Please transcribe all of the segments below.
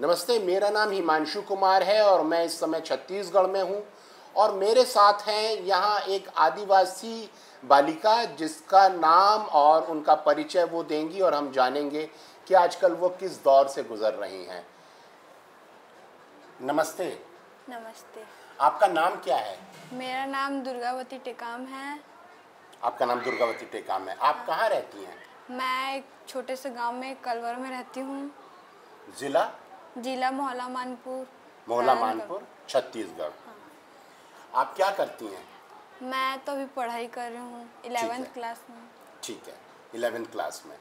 नमस्ते मेरा नाम हिमांशु कुमार है और मैं इस समय छत्तीसगढ़ में हूँ और मेरे साथ हैं यहाँ एक आदिवासी बालिका जिसका नाम और उनका परिचय वो देंगी और हम जानेंगे कि आजकल वो किस दौर से गुजर रही हैं। नमस्ते। नमस्ते। आपका नाम क्या है? मेरा नाम दुर्गावती टेकाम है। आपका नाम दुर्गावती टेकाम है। आप कहाँ रहती हैं? मैं एक छोटे से गाँव में कलवर में रहती हूँ। जिला? जिला मोहला मानपुर। मोहला मानपुर छत्तीसगढ़। आप क्या करती हैं? मैं तो अभी पढ़ाई कर रही हूँ है। इलेवेंथ क्लास में। ठीक है इलेवेंथ क्लास में।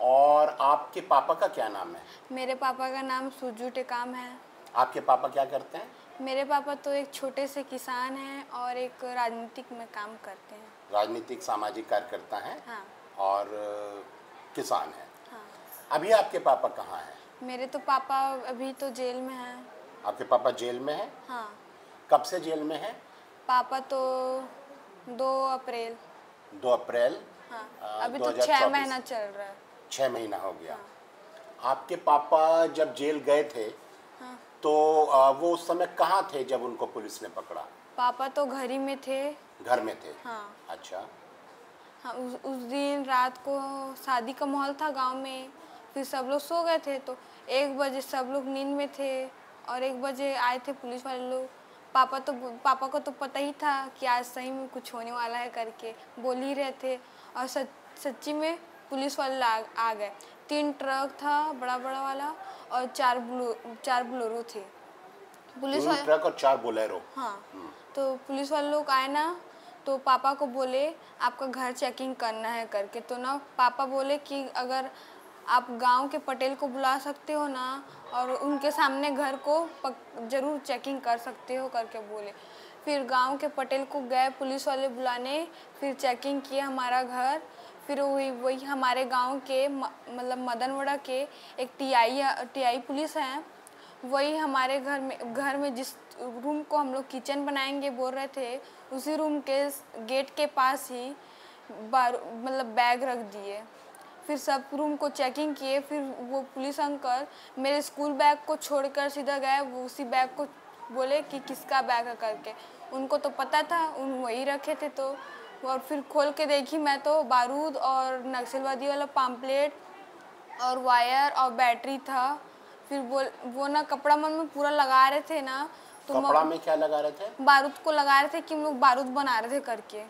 और आपके पापा का क्या नाम है? मेरे पापा का नाम सुजू टेकाम है। आपके पापा क्या करते हैं? मेरे पापा तो एक छोटे से किसान हैं और एक राजनीतिक में काम करते हैं। राजनीतिक सामाजिक कार्यकर्ता हैं हाँ। और किसान हैं। हाँ। अभी आपके पापा कहाँ हैं? मेरे तो पापा अभी तो जेल में हैं। आपके पापा जेल में हैं? हाँ। कब से जेल में हैं? पापा तो दो अप्रैल। दो अप्रैल? हाँ। आ, अभी तो 2024 छः महीना चल रहा है। छः महीना हो गया। हाँ। आपके पापा जब जेल गए थे हाँ। तो अ, वो उस समय कहाँ थे जब उनको पुलिस ने पकड़ा? पापा तो घर ही में थे। घर में थे? हाँ। अच्छा। हाँ उस उस दिन रात को शादी का माहौल था गाँव में। फिर सब लोग सो गए थे तो एक बजे सब लोग नींद में थे और एक बजे आए थे पुलिस वाले लोग। पापा तो पापा को तो पता ही था कि आज सही में कुछ होने वाला है करके बोल ही रहे थे। और सच सच्ची में पुलिस वाले आ, आ गए। तीन ट्रक था बड़ा बड़ा वाला और चार ब्लू चार ब्लोरो थे। पुलिस वाले ट्रक और चार बोलेरो। हाँ। तो पुलिस वाले लोग आए ना तो पापा को बोले आपका घर चेकिंग करना है करके। तो ना पापा बोले कि अगर आप गाँव के पटेल को बुला सकते हो ना और उनके सामने घर को पक, ज़रूर चेकिंग कर सकते हो करके बोले। फिर गाँव के पटेल को गए पुलिस वाले बुलाने फिर चेकिंग किए हमारा घर। फिर वही वही हमारे गाँव के मतलब मदनवड़ा के एक टीआई टीआई पुलिस हैं। वही हमारे घर में घर में जिस रूम को हम लोग किचन बनाएँगे बोल रहे थे उसी रूम के गेट के पास ही बार मतलब बैग रख दिए। फिर सब रूम को चेकिंग किए फिर वो पुलिस अंकल मेरे स्कूल बैग को छोड़कर सीधा गए वो उसी बैग को बोले कि किसका बैग है करके। उनको तो पता था उन वही रखे थे तो। और फिर खोल के देखी मैं तो बारूद और नक्सलवादी वाला पाम्पलेट और वायर और बैटरी था। फिर वो वो ना कपड़ा मन में पूरा लगा रहे थे ना तो कपड़ा में क्या लगा रहे थे? बारूद को लगा रहे थे कि हम लोग बारूद बना रहे थे करके।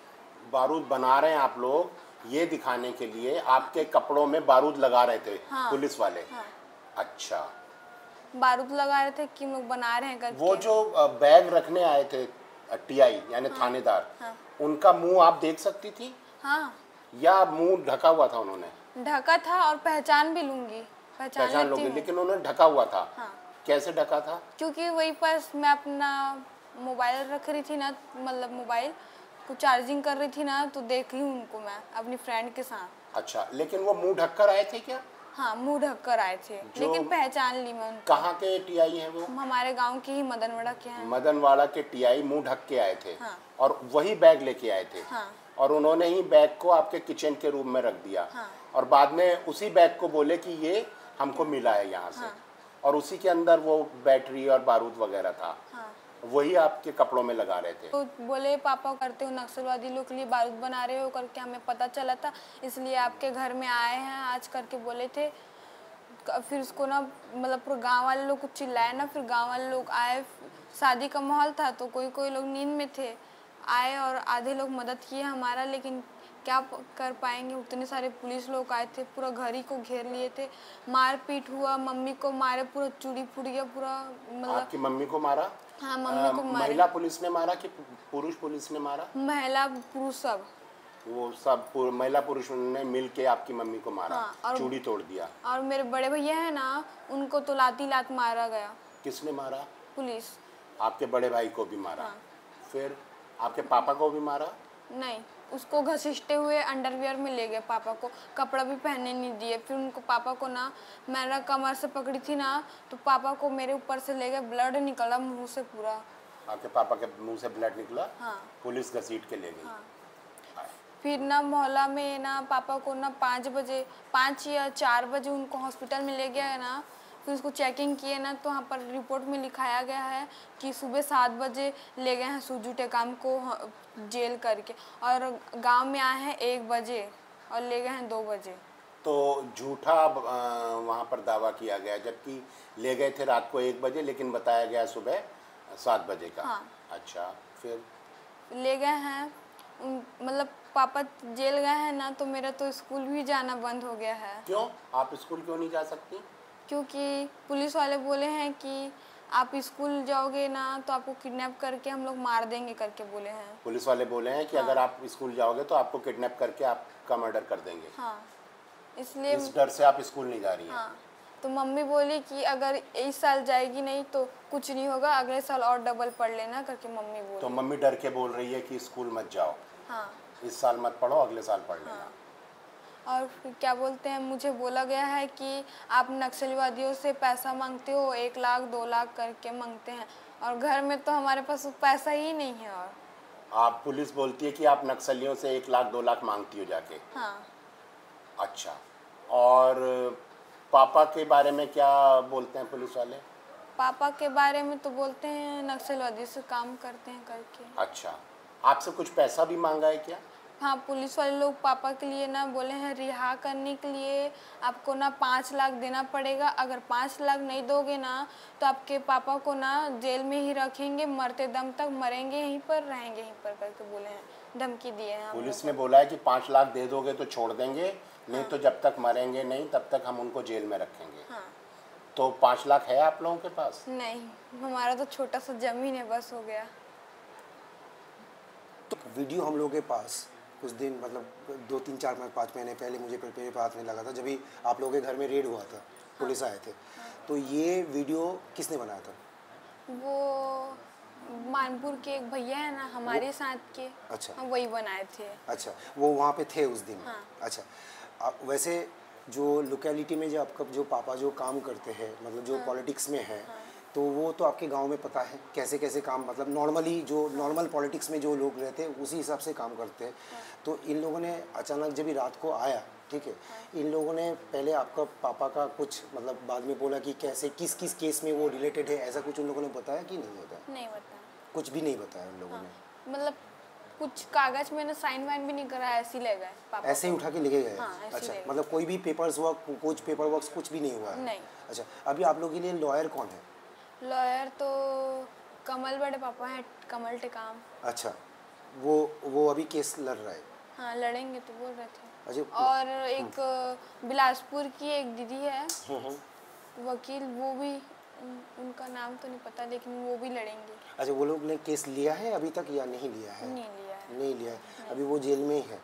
बारूद बना रहे हैं आप लोग। ये दिखाने के लिए आपके कपड़ों में बारूद लगा रहे थे हाँ। पुलिस वाले? हाँ। अच्छा। बारूद लगा रहे थे कि लोग बना रहे हैं करके। वो जो बैग रखने आए थे टीआई यानी हाँ, थानेदार हाँ। उनका मुँह आप देख सकती थी? हाँ। या मुँह ढका हुआ था उन्होंने? ढका था और पहचान भी लूँगी। पहचान पहचान लूँगी लेकिन उन्होंने ढका हुआ था। हाँ। कैसे ढका था? क्योंकि वही पास मैं अपना मोबाइल रख रही थी ना मतलब मोबाइल को चार्जिंग कर रही थी ना तो देखी हूँ उनको मैं अपनी फ्रेंड के साथ। अच्छा लेकिन वो मुँह ढक कर आए थे क्या? हाँ मुँह ढक कर आए थे लेकिन पहचान ली मैं उनको। कहाँ के टीआई हैं वो? हमारे गाँव के ही मदनवड़ा के हैं। मदनवाड़ा के टीआई मुँह ढक के आए थे। हाँ। और वही बैग लेके आए थे। हाँ। और उन्होंने ही बैग को आपके किचन के रूम में रख दिया। हाँ। और बाद में उसी बैग को बोले कि ये हमको मिला है यहाँ से। हाँ। और उसी के अंदर वो बैटरी और बारूद वगैरह था। हाँ। वही आपके कपड़ों में लगा रहे थे? तो बोले, पापा करते हो नक्सलवादी लोग के लिए बारूद बना रहे हो करके हमें पता चला था, इसलिए आपके घर में आए हैं। आज करके बोले थे फिर उसको ना मतलब पूरे गाँव वाले लोग कुछ चिल्लाए ना, फिर गाँव वाले लोग आए, शादी का माहौल था तो कोई कोई लोग नींद में थे, आए और आधे लोग मदद किए हमारा, लेकिन क्या कर पाएँगे? उतने सारे पुलिस लोग आए थे पूरा घर ही को घेर लिए थे। मारपीट हुआ मम्मी को मारे पूरा चूड़ी फूट गया पूरा मतलब आपकी मम्मी को मारा? हाँ मम्मी को मारे। महिला पुलिस ने मारा कि पुरुष पुलिस ने मारा? महिला पुरुष सब। वो सब पुर- महिला पुरुष ने मिल के आपकी मम्मी को मारा। हाँ, और- चूड़ी तोड़ दिया। और मेरे बड़े भैया है ना उनको तो लाती लात मारा गया। किसने मारा? पुलिस। आपके बड़े भाई को भी मारा। हाँ। फिर आपके पापा को भी मारा? नहीं। उसको घसीटते हुए अंडरवियर में ले गए पापा को। कपड़ा भी पहनने नहीं दिए। फिर उनको पापा को ना मैंने कमर से पकड़ी थी ना तो पापा को मेरे ऊपर से ले गए ब्लड निकला मुँह से पूरा। आपके पापा के मुँह से ब्लड निकला? हाँ। पुलिस घसीट के ले गई। हाँ। फिर ना मोहल्ला में ना पापा को ना पाँच बजे पाँच या चार बजे उनको हॉस्पिटल में ले गया ना फिर उसको चेकिंग किए ना तो वहाँ पर रिपोर्ट में लिखाया गया है कि सुबह सात बजे ले गए हैं सुजू टेकाम को जेल करके। और गाँव में आए हैं एक बजे और ले गए हैं दो बजे। तो झूठा वहाँ पर दावा किया गया जबकि ले गए थे रात को एक बजे लेकिन बताया गया सुबह सात बजे का। हाँ। अच्छा फिर? ले गए हैं मतलब पापा जेल गए हैं ना तो मेरा तो स्कूल भी जाना बंद हो गया है। क्यों? आप स्कूल क्यों नहीं जा सकती? क्योंकि पुलिस वाले बोले हैं कि आप स्कूल जाओगे ना तो आपको किडनैप करके हम लोग मार देंगे करके बोले हैं। पुलिस वाले बोले हैं कि हाँ। अगर आप स्कूल जाओगे तो आपको किडनैप करके आपका मर्डर कर देंगे। हाँ। इसलिए इस डर से आप स्कूल नहीं जा रही हैं। हाँ। तो मम्मी बोली कि अगर इस साल जाएगी नहीं तो कुछ नहीं होगा अगले साल और डबल पढ़ लेना करके मम्मी बोली। तो मम्मी डर के बोल रही है कि स्कूल मत जाओ। हाँ। इस साल मत पढ़ो अगले साल पढ़ लेना। और क्या बोलते हैं मुझे बोला गया है कि आप नक्सलवादियों से पैसा मांगते हो एक लाख दो लाख करके मांगते हैं और घर में तो हमारे पास पैसा ही नहीं है और। आप पुलिस बोलती है कि आप नक्सलियों से एक लाख दो लाख मांगती हो जाके? हाँ। अच्छा। और पापा के बारे में क्या बोलते हैं पुलिस वाले? पापा के बारे में तो बोलते हैं नक्सलवादी से काम करते हैं करके। अच्छा। आपसे कुछ पैसा भी मांगा है क्या? हाँ पुलिस वाले लोग पापा के लिए ना बोले हैं रिहा करने के लिए। आपको ना पाँच लाख देना पड़ेगा। अगर पाँच लाख नहीं दोगे ना तो आपके पापा को ना जेल में ही रखेंगे। मरते दम तक मरेंगे यहीं पर रहेंगे यहीं पर करके बोले हैं। धमकी दिए हैं पुलिस ने बोला है कि पाँच लाख दे दोगे तो छोड़ देंगे नहीं तो जब तक मरेंगे नहीं तब तक हम उनको जेल में रखेंगे। हाँ। तो पाँच लाख है आप लोगों के पास? नहीं हमारा तो छोटा सा ज़मीन है बस हो गया। तो वीडियो हम लोगों के पास कुछ दिन मतलब दो तीन चार महीने पाँच महीने पहले मुझे मेरे पास में लगा था जब भी आप लोगों के घर में रेड हुआ था पुलिस आए थे। तो ये वीडियो किसने बनाया था? वो मानपुर के एक भैया है ना हमारे साथ के अच्छा। हम वही बनाए थे। अच्छा वो वहाँ पे थे उस दिन? हाँ। अच्छा वैसे जो लोकेलिटी में जो आपका जो पापा जो काम करते हैं मतलब जो पॉलिटिक्स में है। तो वो तो आपके गाँव में पता है कैसे कैसे काम मतलब नॉर्मली जो नॉर्मल पॉलिटिक्स में जो लोग रहते हैं उसी हिसाब से काम करते हैं। तो इन लोगों ने अचानक जब भी रात को आया ठीक है इन लोगों ने पहले आपका पापा का कुछ मतलब बाद में बोला कि कैसे किस किस केस में वो रिलेटेड है ऐसा कुछ उन लोगों ने बताया कि नहीं बताया नहीं बता कुछ भी नहीं बताया उन लोगों ने। मतलब कुछ कागज़ में साइन वाइन भी नहीं करा ऐसे ही ले गए पापा ऐसे ही उठा के लेके गए? हाँ, अच्छा मतलब कोई भी पेपर्स वर्क कुछ पेपर वर्क कुछ भी नहीं हुआ है? नहीं। अच्छा अभी आप लोगों के लिए लॉयर कौन है? लॉयर तो कमल बड़े पापा हैं कमल टेकाम। अच्छा वो वो अभी केस लड़ रहा है? हाँ लड़ेंगे तो बोल रहे थे। अच्छा और एक बिलासपुर की एक दीदी है। हम्म, हम्म। वकील वो भी उनका नाम तो नहीं पता लेकिन वो भी लड़ेंगे। अच्छा वो लोग ने केस लिया है अभी तक या नहीं लिया है? नहीं लिया है। नहीं लिया है। नहीं। अभी वो जेल में ही। है।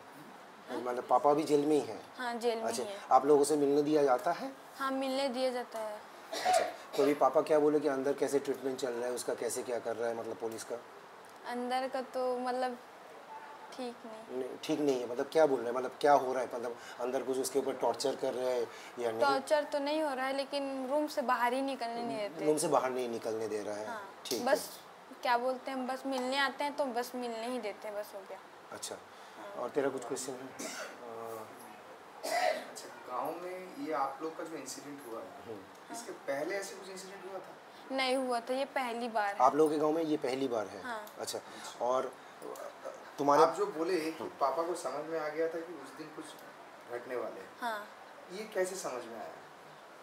मतलब पापा भी जेल में ही है। हाँ जेल में अच्छा ही है। आप लोगों से मिलने दिया जाता है? हाँ मिलने दिया जाता है। अच्छा तो अभी पापा क्या बोले कि अंदर कैसे ट्रीटमेंट चल रहा है उसका कैसे क्या कर रहा है मतलब पुलिस का? अंदर का तो मतलब ठीक नहीं। नहीं, ठीक नहीं है मतलब क्या बोल रहे हैं मतलब क्या हो रहा है मतलब अंदर कुछ उसके ऊपर टॉर्चर कर रहे हैं या नहीं? टॉर्चर तो नहीं हो रहा है लेकिन रूम से बाहर ही निकलने नहीं देते। रूम से बाहर नहीं निकलने दे रहा है। हाँ ठीक बस क्या बोलते हैं बस मिलने आते हैं तो बस मिलने ही देते हैं बस हो गया। अच्छा और तेरा कुछ क्वेश्चन है। अच्छा गाँव में ये आप लोग का जो इंसिडेंट हुआ है इसके पहले ऐसे कुछ इंसिडेंट हुआ था? नहीं हुआ था ये पहली बार है। आप लोगों के गाँव में ये पहली बार है? हाँ। अच्छा और तुम्हारे आप जो बोले कि पापा को समझ में आ गया था कि उस दिन कुछ घटने वाले हाँ। ये कैसे समझ में आया?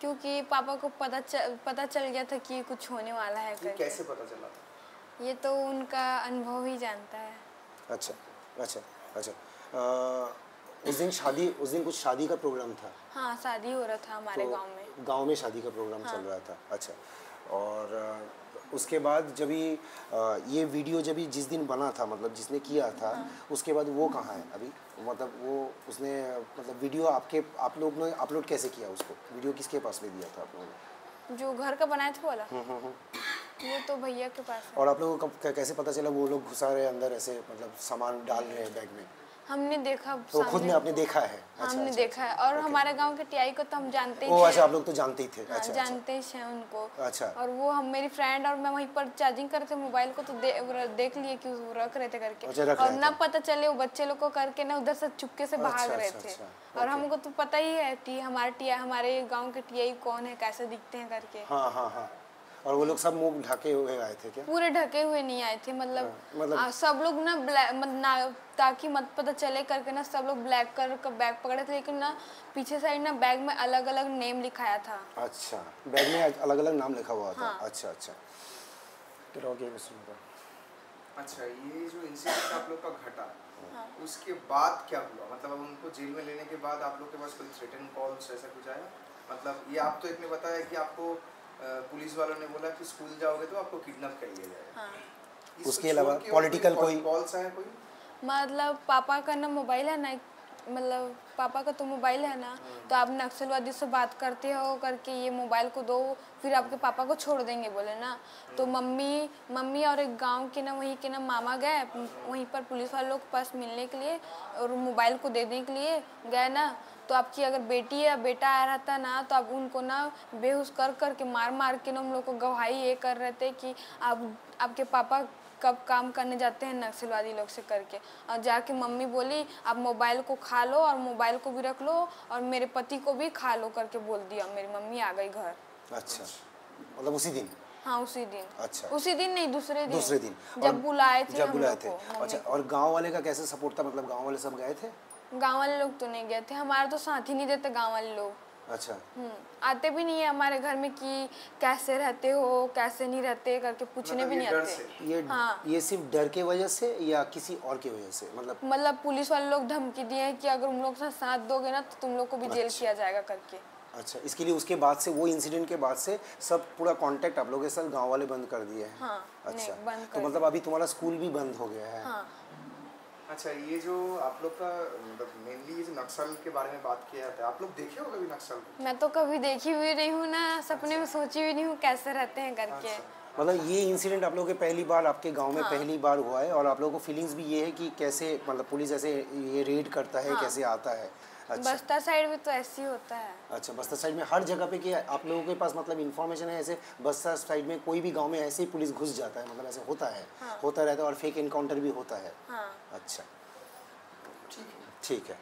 क्योंकि पापा को पता चल पता चल गया था कि कुछ होने वाला है ये कैसे पता चला? था ये तो उनका अनुभव ही जानता है। अच्छा अच्छा अच्छा। अ, उस दिन शादी उस दिन कुछ शादी का प्रोग्राम था। हाँ शादी हो रहा था हमारे तो गाँव में। गाँव में शादी का प्रोग्राम हाँ। चल रहा था अच्छा। और उसके बाद जब ये वीडियो जब जिस दिन बना था मतलब जिसने किया था हाँ। उसके बाद वो कहाँ है अभी? मतलब वो उसने मतलब वीडियो आपके आप लोग ने अपलोड कैसे किया उसको? वीडियो किसके पास में दिया था आप लोगों ने? जो घर का बनाया था वाला? हम्म, हम्म, हम्म। वो तो भैया के पास है। और आप लोगों को कैसे पता चला वो लोग घुसा रहे अंदर ऐसे मतलब सामान डाल रहे हैं बैग में? हमने देखा तो खुद में आपने देखा है? अच्छा हमने अच्छा, देखा है। और हमारे गाँव के टीआई को तो हम जानते ही ओ अच्छा आप लोग तो जानते ही थे। हाँ, अच्छा अच्छा। जानते ही हैं उनको। अच्छा। और वो हम मेरी फ्रेंड और मैं वहीं पर चार्जिंग कर रहे थे मोबाइल को तो दे, देख लिए कि वो रख रहे थे करके। अच्छा, और ना पता चले वो बच्चे लोग को करके ना उधर से चुपके से भाग रहे थे। और हमको तो पता ही है टी हमारे हमारे गाँव के टीआई कौन है कैसे दिखते हैं करके। हाँ हाँ हाँ। और वो लोग सब मुँह ढके हुए आए थे क्या? पूरे ढके हुए नहीं आए थे मतलब हाँ, मतलब- आ, सब लोग ना ब्लैक ना ताकि मत पता चले करके ना सब लोग ब्लैक कलर का बैग पकड़े थे लेकिन ना पीछे साइड ना बैग में अलग अलग नेम लिखाया था। अच्छा बैग में अलग अलग नाम लिखा हुआ था? हाँ। अच्छा अच्छा। फिर ओके मैं अच्छा ये जो इंसिडेंट आप लोग का घटा हाँ। उसके बाद क्या हुआ? मतलब अब उनको जेल में लेने के बाद आप लोग के पास कोई थ्रेटन कॉल्स ऐसा कुछ आया? मतलब ये आप तो एक ने बताया कि आपको पुलिस वालों ने बोला कि स्कूल जाओगे तो आपको किडनैप कर लिया जाएगा। हाँ। उसके अलावा political कोई- कॉल्स आए कोई? मतलब पापा का ना मोबाइल है ना मतलब पापा का तो मोबाइल है ना तो आप नक्सलवादी से बात करते हो करके ये मोबाइल को दो फिर आपके पापा को छोड़ देंगे बोले ना। तो मम्मी मम्मी और एक गाँव के ना वहीं के ना मामा गए वहीं पर पुलिस वालों के पास मिलने के लिए और मोबाइल को देने के लिए गए ना तो आपकी अगर बेटी या बेटा आया रहता ना तो आप उनको ना बेहोश कर कर के मार मार के ना हम लोग को गवाही ये कर रहे थे कि आप आपके पापा कब काम करने जाते हैं नक्सलवादी लोग से करके। और जाके मम्मी बोली आप मोबाइल को खा लो और मोबाइल को भी रख लो और मेरे पति को भी खा लो करके बोल दिया। मेरी मम्मी आ गई घर। अच्छा। मतलब उसी दिन? हाँ उसी दिन। अच्छा। उसी दिन नहीं दूसरे दिन। दूसरे दिन। जब बुलाए थे जब बुलाए थे। अच्छा और गाँव वाले का कैसे सपोर्ट था? मतलब गाँव वाले सब गए थे? गाँव वाले लोग तो नहीं गए थे हमारे तो साथ ही नहीं देते गाँव वाले लोग। अच्छा। हम्म, आते भी नहीं है हमारे घर में कि कैसे रहते हो कैसे नहीं रहते करके पूछने मतलब भी नहीं आते। ये हाँ। ये सिर्फ़ डर के वजह से या किसी और की वजह से मतलब? मतलब पुलिस वाले लोग धमकी दिए हैं कि अगर उन लोग साथ साथ दोगे ना तो तुम लोग को भी जेल अच्छा। किया जाएगा करके। अच्छा इसके लिए उसके बाद से वो इंसिडेंट के बाद से सब पूरा कांटेक्ट आप लोगों के साथ गाँव वाले बंद कर दिए हैं। हाँ, अच्छा। तो मतलब अभी तुम्हारा स्कूल भी बंद हो गया है। हाँ। अच्छा ये जो आप लोग का मतलब मेनली ये जो नक्सल के बारे में बात किया जाता है आप लोग देखे हो कभी नक्सल मैं तो कभी देखी हुई नहीं हूँ ना सपने अच्छा। में सोची हुई नहीं हूँ कैसे रहते हैं करके अच्छा। मतलब ये इंसिडेंट आप लोगों के पहली बार आपके गाँव में हाँ। पहली बार हुआ है और आप लोगों को फीलिंग्स भी ये है कि कैसे मतलब पुलिस ऐसे ये रेड करता है हाँ। कैसे आता है अच्छा। बस्तर साइड में तो ऐसे ही होता है। अच्छा बस्तर साइड में हर जगह पे कि आप लोगों के पास मतलब इन्फॉर्मेशन है ऐसे बस्तर साइड में कोई भी गाँव में ऐसे ही पुलिस घुस जाता है मतलब ऐसे होता है हाँ। होता रहता है और फेक इनकाउंटर भी होता है। हाँ। अच्छा। ठीक है। ठीक है।